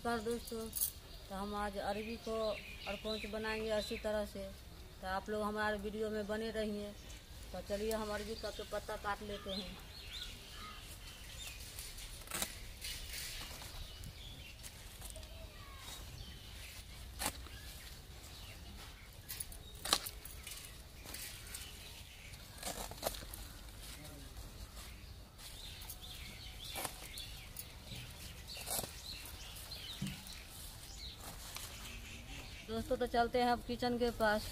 नमस्कार दोस्तों। तो हम आज अरबी को और पहुँच बनाएँगे अच्छी तरह से। तो आप लोग हमारे वीडियो में बने रहिए। तो चलिए हम अरबी के पत्ता काट लेते हैं। दोस्तों तो चलते हैं अब किचन के पास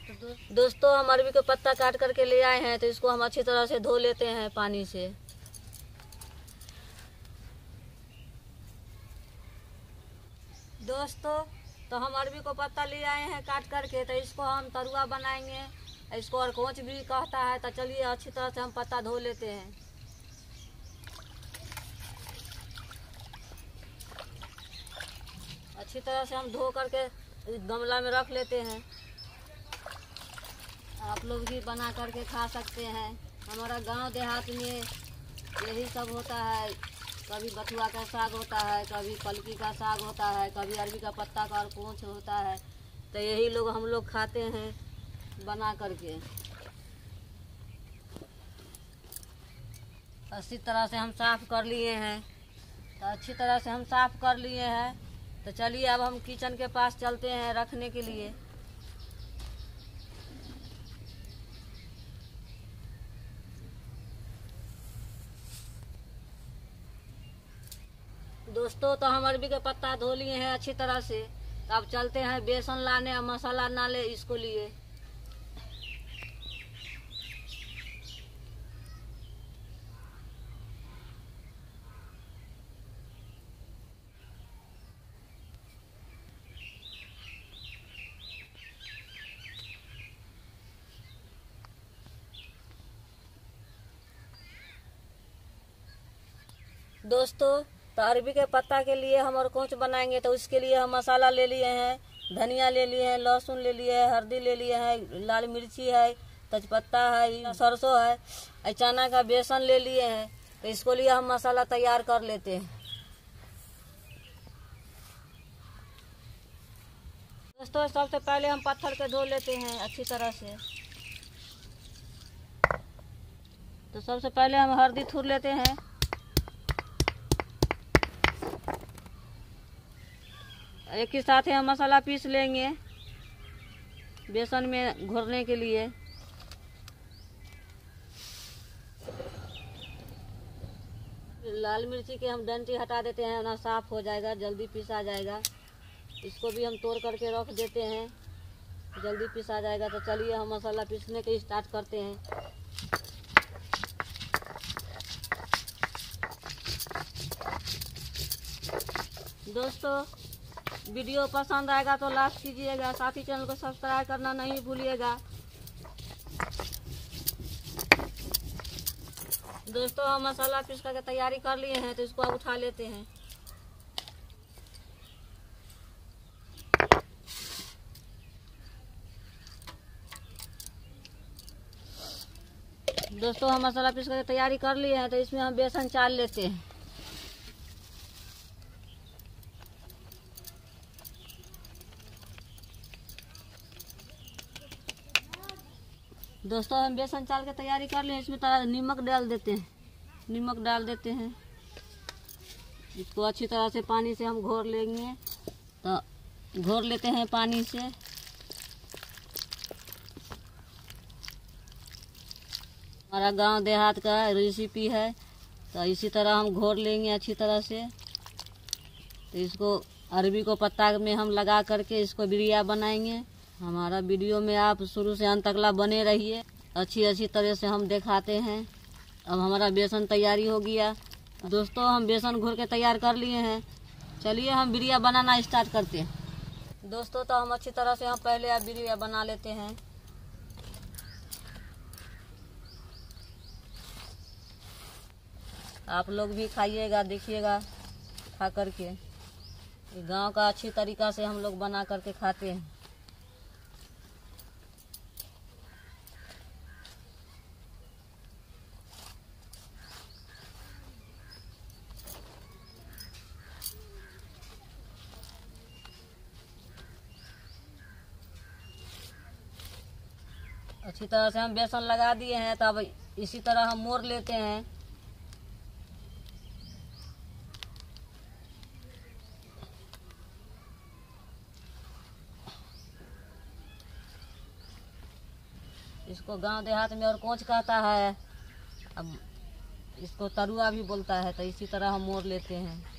तो दो- दोस्तों हम अरबी का पत्ता काट करके ले आए हैं तो इसको हम अच्छी तरह से धो लेते हैं पानी से। दोस्तों तो हम अरबी को पत्ता ले आए हैं काट करके तो इसको हम तरुआ बनाएँगे। इसको और कोच भी कहता है तो चलिए अच्छी तरह से हम पत्ता धो लेते हैं। अच्छी तरह से हम धो करके गमला में रख लेते हैं। आप लोग भी बना करके खा सकते हैं। हमारा गाँव देहात में यही सब होता है। कभी बथुआ का साग होता है, कभी पलकी का साग होता है, कभी अरबी का पत्ता का और पूँछ होता है। तो यही लोग हम लोग खाते हैं बना करके। अच्छी तरह से हम साफ़ कर लिए हैं। तो अच्छी तरह से हम साफ़ कर लिए हैं। तो चलिए अब हम किचन के पास चलते हैं रखने के लिए। दोस्तों तो हम अरबी के पत्ता धो लिए हैं अच्छी तरह से। तो अब चलते हैं बेसन लाने और मसाला ना ले इसको लिए। दोस्तों तो अरबी के पत्ता के लिए हम और कोच बनाएँगे तो उसके लिए हम मसाला ले लिए हैं, धनिया ले लिए हैं, लहसुन ले लिए हैं, हल्दी ले लिए हैं, लाल मिर्ची है, तेजपत्ता है सरसों है चना का बेसन ले लिए हैं तो इसको लिए हम मसाला तैयार कर लेते हैं। दोस्तों, सबसे पहले हम पत्थर के धो लेते हैं अच्छी तरह से। तो सबसे पहले हम हल्दी थूर लेते हैं। एक ही साथ ही हम मसाला पीस लेंगे बेसन में घोरने के लिए। लाल मिर्ची के हम डंटी हटा देते हैं ना साफ़ हो जाएगा, जल्दी पिसा जाएगा। इसको भी हम तोड़ करके रख देते हैं। जल्दी पिसा जाएगा तो चलिए हम मसाला पीसने के स्टार्ट करते हैं। दोस्तों वीडियो पसंद आएगा तो लाइक कीजिएगा, साथ ही चैनल को सब्सक्राइब करना नहीं भूलिएगा। दोस्तों, हम मसाला पीस करके तैयारी कर लिए हैं तो इसको अब उठा लेते हैं। दोस्तों, हम मसाला पीस करके तैयारी कर लिए हैं तो इसमें हम बेसन चाल लेते हैं। दोस्तों, हम बेसन चाल के तैयारी कर लिए इसमें नमक डाल देते हैं। नमक डाल देते हैं। इसको अच्छी तरह से पानी से हम घोर लेंगे। तो घोर लेते हैं पानी से। हमारा गाँव देहात का रेसिपी है। तो इसी तरह हम घोर लेंगे अच्छी तरह से। तो इसको अरबी को पत्ता में हम लगा करके इसको बिरिया बनाएँगे। हमारा वीडियो में आप शुरू से अंत तकला बने रहिए। अच्छी अच्छी तरह से हम दिखाते हैं। अब हमारा बेसन तैयारी हो गया। दोस्तों, हम बेसन घोर के तैयार कर लिए हैं। चलिए, हम बिरिया बनाना स्टार्ट करते हैं। दोस्तों तो हम अच्छी तरह से हम पहले आप बिरिया बना लेते हैं। आप लोग भी खाइएगा, देखिएगा, खा करके। गाँव का अच्छी तरीका से हम लोग बना करके खाते हैं। अच्छी तरह से हम बेसन लगा दिए हैं तो अब इसी तरह हम मोड़ लेते हैं। इसको गाँव देहात में और कोच कहता है। अब इसको तरुआ भी बोलता है तो इसी तरह हम मोड़ लेते हैं।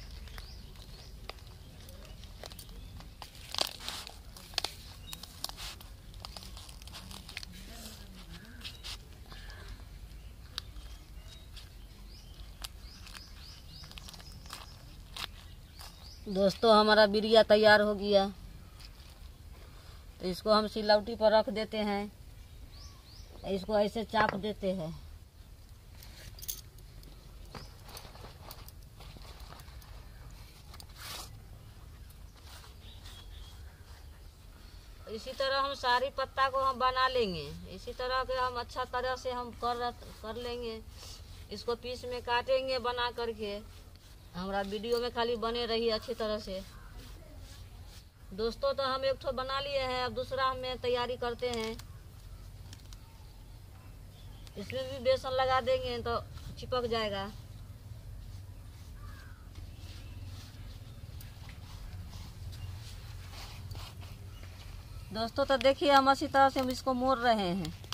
दोस्तों, हमारा बिरिया तैयार हो गया। तो इसको हम सिलौटी पर रख देते हैं। इसको ऐसे चाप देते हैं। इसी तरह हम सारी पत्ता को हम बना लेंगे। इसी तरह के हम अच्छा तरह से हम कर कर लेंगे। इसको पीस में काटेंगे बना करके। हमारा वीडियो में खाली बने रही अच्छी तरह से। दोस्तों तो हम एक ठो बना लिए हैं, अब दूसरा हमें तैयारी करते हैं। इसमें भी बेसन लगा देंगे तो चिपक जाएगा। दोस्तों तो देखिए हम अच्छी तरह से हम इसको मोड़ रहे हैं।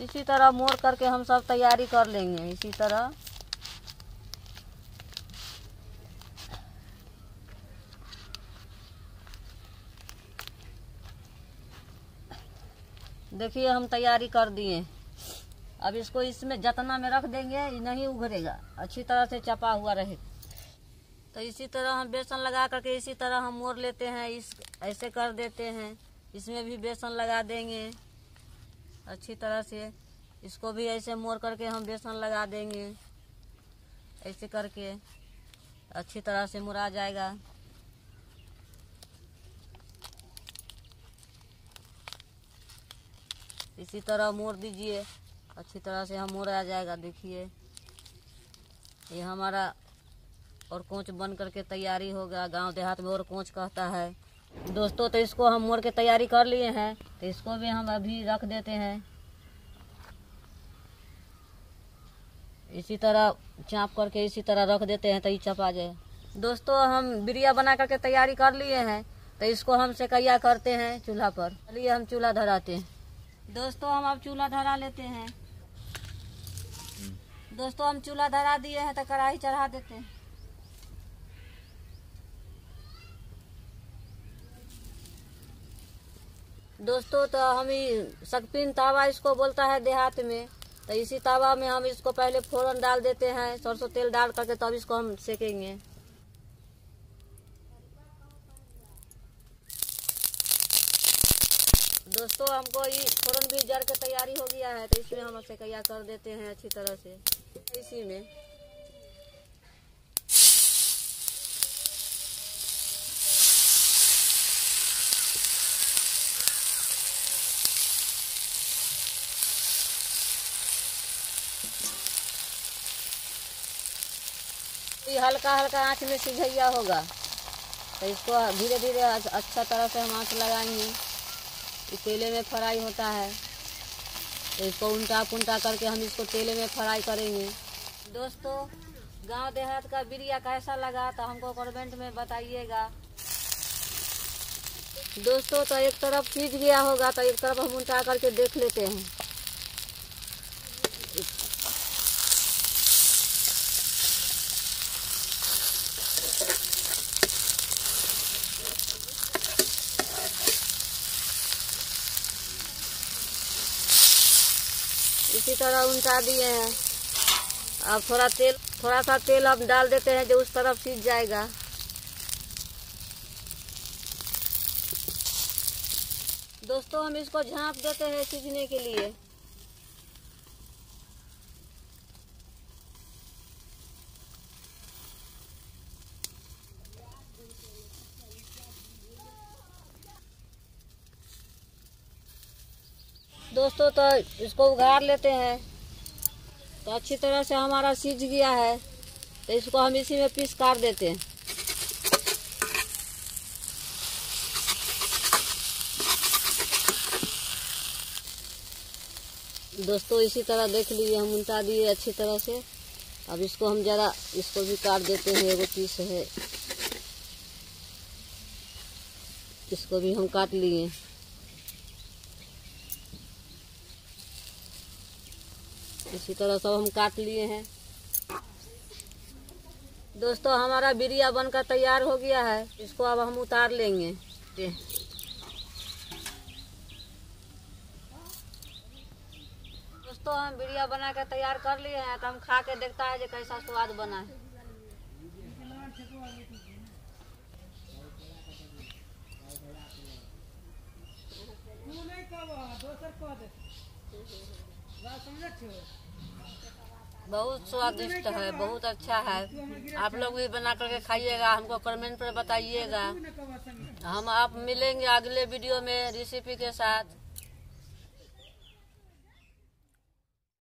इसी तरह मोड़ करके हम सब तैयारी कर लेंगे, इसी तरह। देखिए, हम तैयारी कर दिए। अब इसको इसमें जतना में रख देंगे नहीं उघरेगा अच्छी तरह से चपा हुआ रहे। तो इसी तरह हम बेसन लगा करके इसी तरह हम मोड़ लेते हैं, इस, ऐसे कर देते हैं। इसमें भी बेसन लगा देंगे। अच्छी तरह से। इसको भी ऐसे मोड़ करके हम बेसन लगा देंगे। ऐसे करके अच्छी तरह से मुड़ा जाएगा। इसी तरह मोड़ दीजिए। अच्छी तरह से हम मोड़ा जाएगा, देखिए। ये हमारा और कोच बन करके तैयारी होगा गाँव देहात में और कोच कहता है। दोस्तों तो इसको हम मोड़ के तैयारी कर लिए हैं। तो इसको भी हम अभी रख देते हैं। इसी तरह चाँप करके इसी तरह रख देते हैं तो ये चपा जाए। दोस्तों, हम बिरिया बना करके तैयारी कर लिए हैं। तो इसको हम सेकैया करते हैं चूल्हा पर। चलिए, हम चूल्हा धराते हैं। दोस्तों, हम अब चूल्हा धरा लेते हैं। दोस्तों, हम चूल्हा धरा दिए हैं तो कढ़ाई चढ़ा देते हैं। दोस्तों तो हम सकपिन तावा इसको बोलता है देहात में। तो इसी तावा में हम इसको पहले फोरन डाल देते हैं, सरसों तेल डाल करके तब तो इसको हम सेकेंगे। दोस्तों, हमको ये फोरन भी जर के तैयारी हो गया है तो इसमें हम सेकैया कर देते हैं अच्छी तरह से। इसी में। हल्का हल्का आँच में सिझैया होगा। तो इसको धीरे धीरे अच्छा तरह से हम आँच लगाएँगे। तेले में फ्राई होता है। तो इसको उल्टा पुलटा करके हम इसको तेले में फ्राई करेंगे। दोस्तों, गाँव देहात का बिरिया कैसा लगा तो हमको कमेंट में बताइएगा। दोस्तों तो एक तरफ़ सीज गया होगा तो एक तरफ़ हम उल्टा करके देख लेते हैं इसी तरह उल्टा दिए हैं। अब थोड़ा तेल, थोड़ा सा तेल अब डाल देते हैं जो उस तरफ़ सीज जाएगा। दोस्तों, हम इसको झाँप देते हैं सीजने के लिए। दोस्तों तो इसको उगाड़ लेते हैं। तो अच्छी तरह से हमारा सीज गया है तो इसको हम इसी में पीस काट देते हैं। दोस्तों, इसी तरह देख लीजिए, हम उल्टा दिए अच्छी तरह से। अब इसको हम ज़रा, इसको भी काट देते हैं, एगो पीस है। इसको भी हम काट लिए। इसी तरह सब हम काट लिए हैं। दोस्तों, हमारा बिरिया बनकर तैयार हो गया है। इसको अब हम उतार लेंगे। दोस्तों, हम बिरिया बना के तैयार कर लिए हैं। तो हम खा के देखता है जो कैसा स्वाद बना है। बहुत स्वादिष्ट है, बहुत अच्छा है। आप लोग भी बना करके खाइएगा, हमको कमेंट पर बताइएगा। हम आप मिलेंगे अगले वीडियो में रेसिपी के साथ।